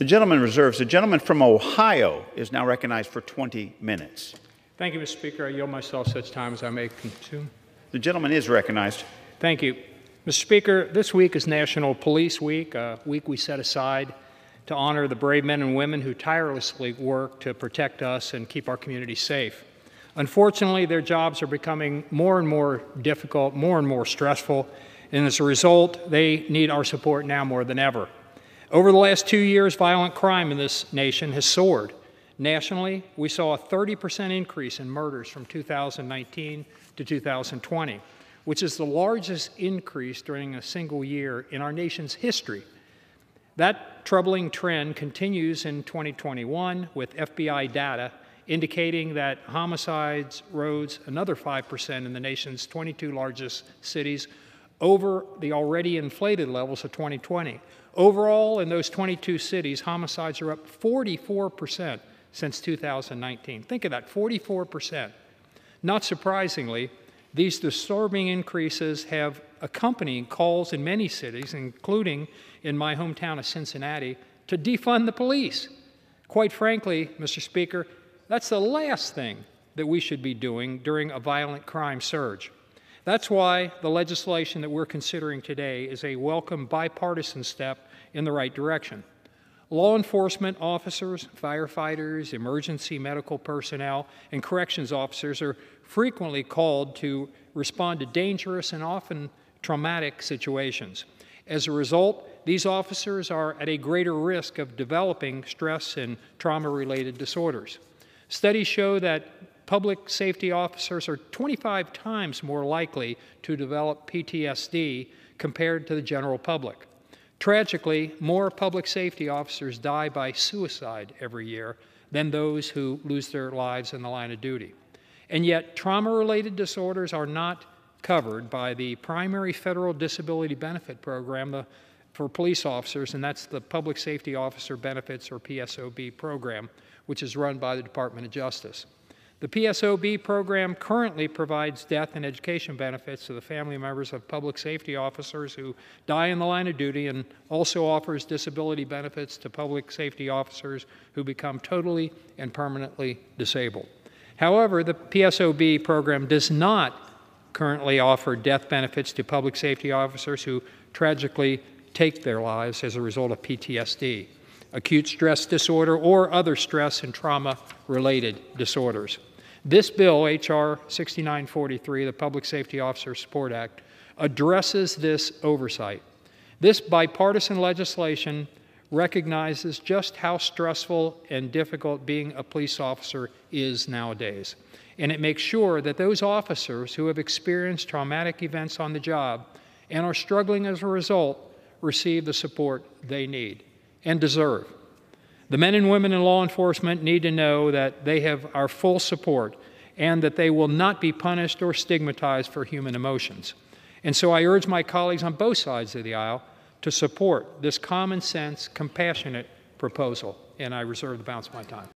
The gentleman reserves. The gentleman from Ohio is now recognized for 20 minutes. Thank you, Mr. Speaker. I yield myself such time as I may consume. The gentleman is recognized. Thank you. Mr. Speaker, this week is National Police Week, a week we set aside to honor the brave men and women who tirelessly work to protect us and keep our community safe. Unfortunately, their jobs are becoming more and more difficult, more and more stressful, and as a result, they need our support now more than ever. Over the last two years, violent crime in this nation has soared. Nationally, we saw a 30% increase in murders from 2019 to 2020, which is the largest increase during a single year in our nation's history. That troubling trend continues in 2021 with FBI data indicating that homicides rose another 5% in the nation's 22 largest cities over the already inflated levels of 2020. Overall, in those 22 cities, homicides are up 44% since 2019. Think of that 44%. Not surprisingly, these disturbing increases have accompanied calls in many cities, including in my hometown of Cincinnati, to defund the police. Quite frankly, Mr. Speaker, that's the last thing that we should be doing during a violent crime surge. That's why the legislation that we're considering today is a welcome bipartisan step in the right direction. Law enforcement officers, firefighters, emergency medical personnel, and corrections officers are frequently called to respond to dangerous and often traumatic situations. As a result, these officers are at a greater risk of developing stress and trauma related disorders. Studies show that public safety officers are 25 times more likely to develop PTSD compared to the general public. Tragically, more public safety officers die by suicide every year than those who lose their lives in the line of duty. And yet, trauma related disorders are not covered by the primary federal disability benefit program for police officers, and that's the Public Safety Officer Benefits or PSOB program, which is run by the Department of Justice. The PSOB program currently provides death and education benefits to the family members of public safety officers who die in the line of duty and also offers disability benefits to public safety officers who become totally and permanently disabled. However, the PSOB program does not currently offer death benefits to public safety officers who tragically take their lives as a result of PTSD, acute stress disorder, or other stress and trauma related disorders. This bill, H.R. 6943, the Public Safety Officer Support Act, addresses this oversight. This bipartisan legislation recognizes just how stressful and difficult being a police officer is nowadays. And it makes sure that those officers who have experienced traumatic events on the job and are struggling as a result receive the support they need and deserve. The men and women in law enforcement need to know that they have our full support and that they will not be punished or stigmatized for human emotions. And so I urge my colleagues on both sides of the aisle to support this common sense, compassionate proposal, and I reserve the balance of my time.